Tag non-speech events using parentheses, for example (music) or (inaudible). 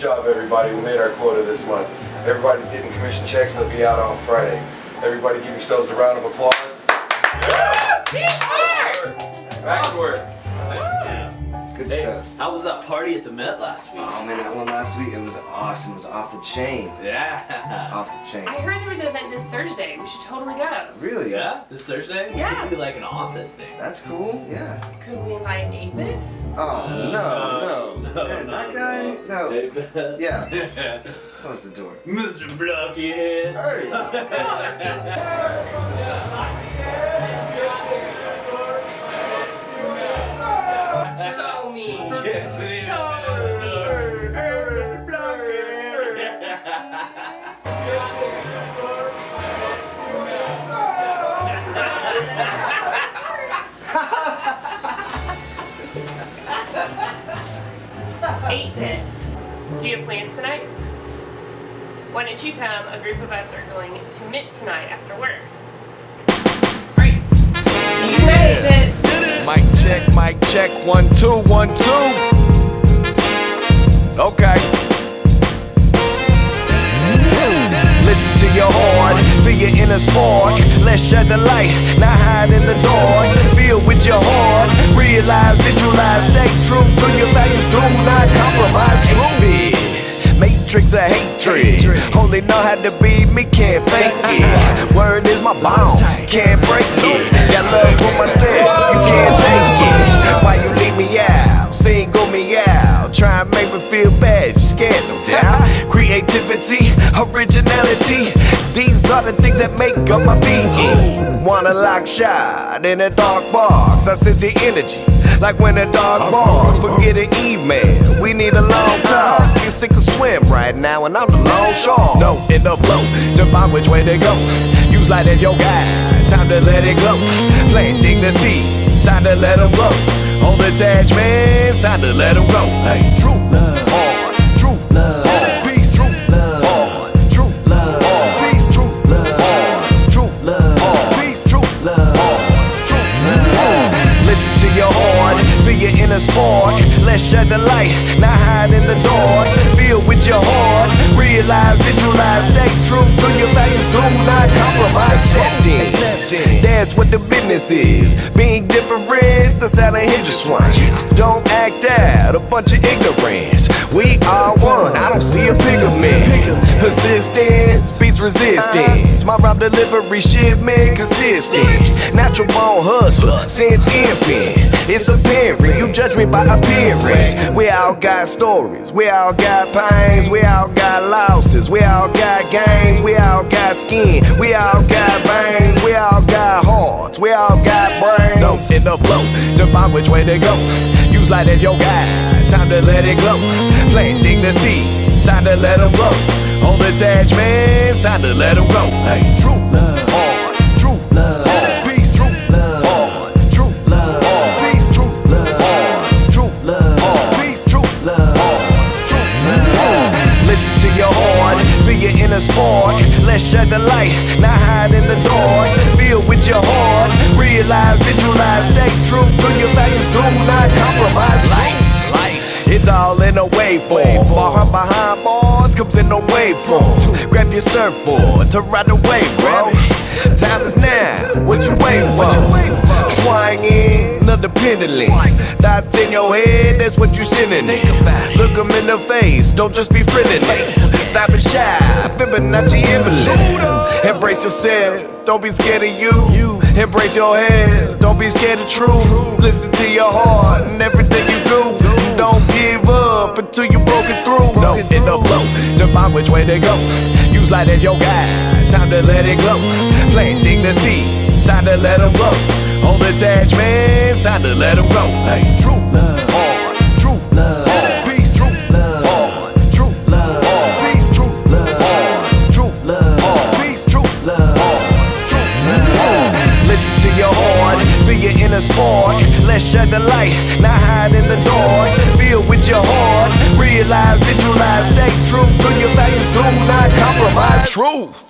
job, everybody. We made our quota this month. Everybody's getting commission checks. They'll be out on Friday. Everybody give yourselves a round of applause. Back to work. Good Hey, stuff. how was that party at the Met last week? Oh man, that one last week, it was awesome. It was off the chain. Yeah. Off the chain. I heard there was an event this Thursday. We should totally go. Really? Yeah, this Thursday? Yeah. It could be like an office thing. That's cool. Yeah. Could we invite David? Oh, Uh, no, no. no, Man, no, that no. guy? No. Hey, Yeah. (laughs) Close the door. Mr. Blockhead. So Eight bit. Do you have plans tonight? Why don't you come? A group of us are going to Mint tonight after work. You yeah. Mic check, mic check. One, two, one, two. Okay. Your inner spark. Let's shed the light, not hide in the dark. Feel with your heart, realize, visualize, stay true to your values. Do not compromise. True. Matrix of hatred. Only know how to be me, can't fake it. Word is my bone, can't break Creativity, originality. These are the things that make up my being. Wanna lock shot in a dark box. I sense your energy, like when a dog barks. Forget an email, we need a long talk. You sick of swim right now, and I'm the long shore. No, in the flow, to find which way to go. Use light as your guide, time to let it glow. Planting the seeds, time to let them grow. Old attachments, time to let them go. Hey, true Let's shed the light, not hide in the dark. Feel with your heart, realize, visualize, stay true to your values. Do not compromise. Accepting, that's what the business is. Being different, that's how the hinge swing. Don't act out, a bunch of ignorance. We are one, I don't see a pigment. Persistence beats resistance. My rhyme delivery shipment consistent. Natural born hustler, since infant. It's apparent, you judge me by appearance. We all got stories, we all got pains, we all got losses, we all got gains, we all got skin, we all got veins, we all got hearts, we all got brains. Don't in the flow, to find which way to go. Use light as your guide, time to let it glow. Planting the seeds, time to let them grow. Old attachments, time to let them go. Inner spark. Let's shed the light, not hide in the dark. Feel with your heart, realize, visualize, stay true to your values. Do not compromise. Life, life. It's all in a waveform. My heart behind bars comes in a waveform. Grab your surfboard to ride the wave, bro. Time is now. What you waiting for? Swinging, another pendulum. Thoughts in your head, that's what you're sending. Look 'em in the face, don't just be friendly. Stop and shy, Fibonacci emblem. Embrace yourself, don't be scared of you. Embrace your head, don't be scared of truth. Listen to your heart and everything you do. Don't give up until you broken through. No, in the flow, to find which way to go. Use light as your guide, time to let it glow. Planting the seeds, time to let them grow. Old attachments, time to let them go. Hey, true love, on, true love, on, peace, true love, on, true love, on, peace, true love, on, true love, on, peace, true love, on, true love. Listen to your heart, feel your inner spark. Let's shed the light, not hide in the dark. Feel with your heart, realize, visualize, stay true to your values. Do not compromise. Truth.